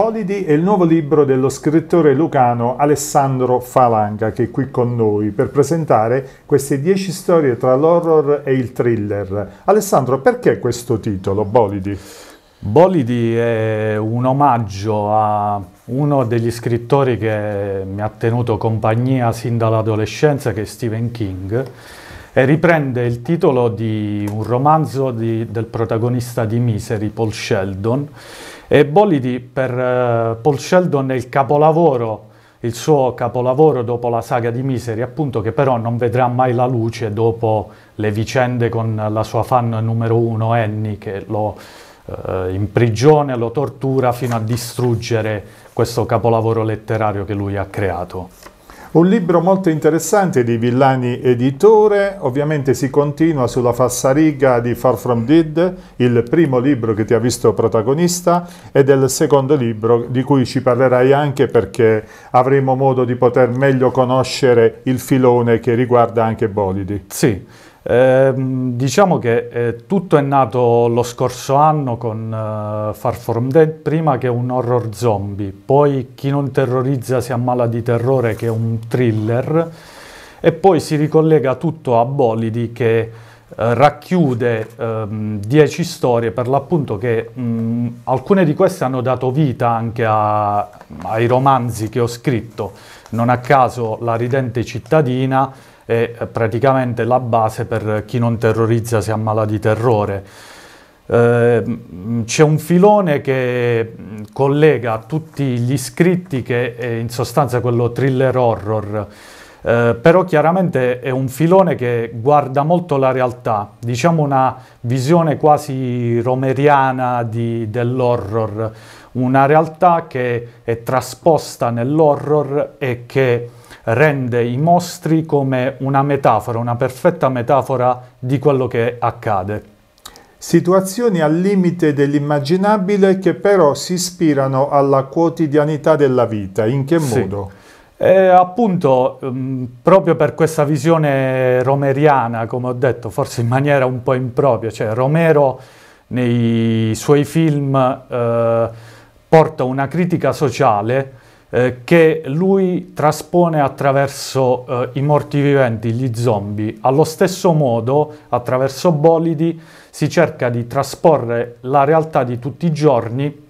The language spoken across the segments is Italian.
Bolidi è il nuovo libro dello scrittore lucano Alessandro Falanga che è qui con noi per presentare queste dieci storie tra l'horror e il thriller. Alessandro, perché questo titolo, Bolidi? Bolidi è un omaggio a uno degli scrittori che mi ha tenuto compagnia sin dall'adolescenza, che è Stephen King, e riprende il titolo di un romanzo di, del protagonista di Misery, Paul Sheldon, e Bolidi per uh, Paul Sheldon è il capolavoro, il suo capolavoro dopo la saga di Misery, appunto che però non vedrà mai la luce dopo le vicende con la sua fan numero uno Annie che lo uh, imprigiona, lo tortura fino a distruggere questo capolavoro letterario che lui ha creato. Un libro molto interessante di Villani Editore, ovviamente si continua sulla falsariga di Far From Dead, il primo libro che ti ha visto protagonista ed è il secondo libro di cui ci parlerai anche perché avremo modo di poter meglio conoscere il filone che riguarda anche Bolidi. Sì. Eh, diciamo che eh, tutto è nato lo scorso anno con uh, Far From Dead, prima che un horror zombie, poi Chi non terrorizza si ammala di terrore che è un thriller. E poi si ricollega tutto a Bolidi che uh, racchiude um, dieci storie per l'appunto che um, alcune di queste hanno dato vita anche a, ai romanzi che ho scritto, non a caso La ridente cittadina, è praticamente la base per chi non terrorizza si ammala di terrore. Eh, c'è un filone che collega tutti gli scritti che è in sostanza quello thriller horror, eh, però chiaramente è un filone che guarda molto la realtà, diciamo una visione quasi romeriana dell'horror, una realtà che è trasposta nell'horror e che rende i mostri come una metafora, una perfetta metafora di quello che accade. Situazioni al limite dell'immaginabile che però si ispirano alla quotidianità della vita. In che sì. modo? Eh, appunto, mh, mm, proprio per questa visione romeriana, come ho detto, forse in maniera un po' impropria, cioè Romero nei suoi film eh, porta una critica sociale eh, che lui traspone attraverso eh, i morti viventi, gli zombie. Allo stesso modo, attraverso Bolidi, si cerca di trasporre la realtà di tutti i giorni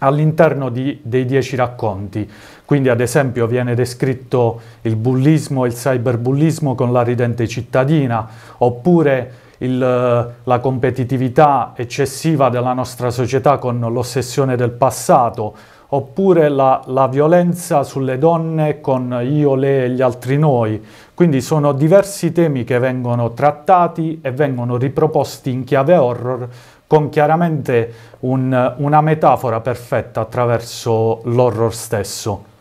all'interno dei dieci racconti. Quindi ad esempio viene descritto il bullismo e il cyberbullismo con la ridente cittadina, oppure il, la competitività eccessiva della nostra società con l'ossessione del passato, oppure la, la, violenza sulle donne con io, lei e gli altri noi. Quindi sono diversi temi che vengono trattati e vengono riproposti in chiave horror con chiaramente un, una metafora perfetta attraverso l'horror stesso.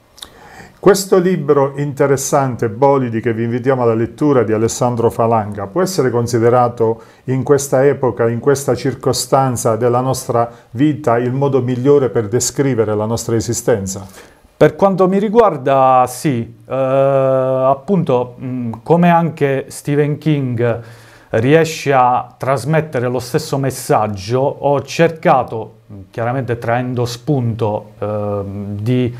Questo libro interessante, Bolidi, che vi invitiamo alla lettura di Alessandro Falanga, può essere considerato in questa epoca, in questa circostanza della nostra vita, il modo migliore per descrivere la nostra esistenza? Per quanto mi riguarda, sì. Eh, appunto, mh, come anche Stephen King riesce a trasmettere lo stesso messaggio, ho cercato, chiaramente traendo spunto, eh, di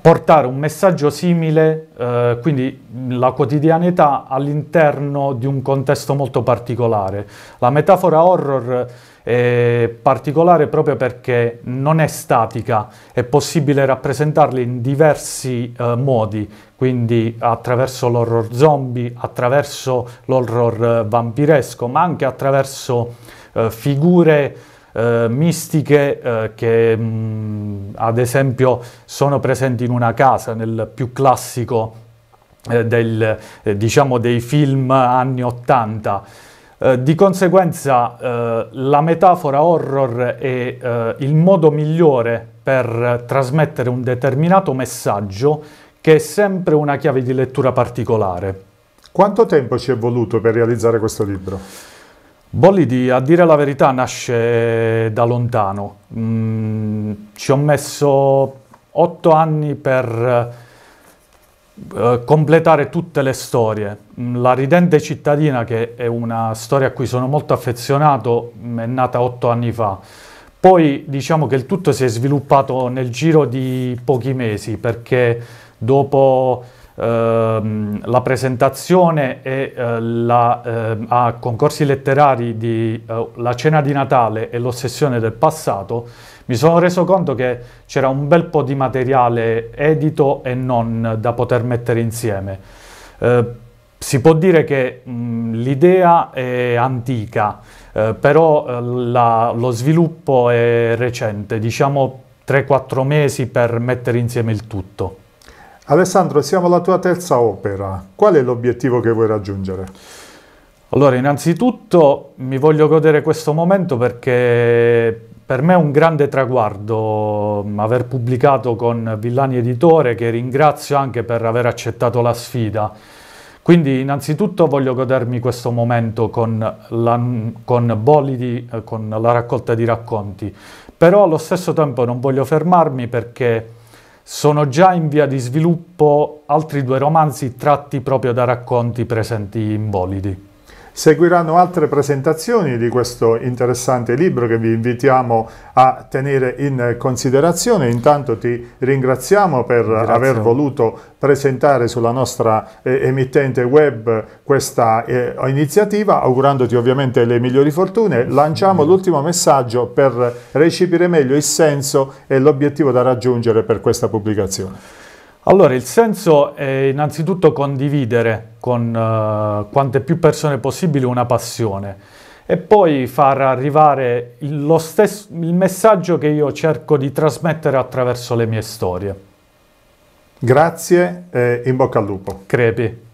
portare un messaggio simile, eh, quindi la quotidianità all'interno di un contesto molto particolare. La metafora horror è particolare proprio perché non è statica, è possibile rappresentarla in diversi eh, modi, quindi attraverso l'horror zombie, attraverso l'horror vampiresco, ma anche attraverso eh, figure eh, mistiche eh, che mh, mm, ad esempio sono presenti in una casa, nel più classico eh, del, eh, diciamo dei film anni 80. Eh, di conseguenza eh, la metafora horror è il modo migliore per trasmettere un determinato messaggio che è sempre una chiave di lettura particolare. Quanto tempo ci è voluto per realizzare questo libro? Bolidi, a dire la verità, nasce da lontano. Mm, ci ho messo otto anni per eh, completare tutte le storie. Mm, la ridente cittadina, che è una storia a cui sono molto affezionato, è nata otto anni fa. Poi diciamo che il tutto si è sviluppato nel giro di pochi mesi perché dopo la presentazione e eh, la, eh, a concorsi letterari di eh, La cena di Natale e l'ossessione del passato mi sono reso conto che c'era un bel po' di materiale edito e non da poter mettere insieme. Eh, si può dire che l'idea è antica, però la, lo sviluppo è recente, diciamo 3-4 mesi per mettere insieme il tutto. Alessandro, siamo alla tua terza opera. Qual è l'obiettivo che vuoi raggiungere? Allora, innanzitutto mi voglio godere questo momento perché per me è un grande traguardo mm, aver pubblicato con Villani Editore, che ringrazio anche per aver accettato la sfida. Quindi innanzitutto voglio godermi questo momento con la, con Bolidi, eh, con la raccolta di racconti, però allo stesso tempo non voglio fermarmi perché sono già in via di sviluppo altri due romanzi tratti proprio da racconti presenti in Bolidi. Seguiranno altre presentazioni di questo interessante libro che vi invitiamo a tenere in considerazione. Intanto ti ringraziamo per Grazie. aver voluto presentare sulla nostra eh, emittente web questa eh, iniziativa, augurandoti ovviamente le migliori fortune. Lanciamo l'ultimo messaggio per recepire meglio il senso e l'obiettivo da raggiungere per questa pubblicazione. Allora, il senso è innanzitutto condividere con uh, quante più persone possibile una passione e poi far arrivare il, stesso, il messaggio che io cerco di trasmettere attraverso le mie storie. Grazie e in bocca al lupo. Crepi.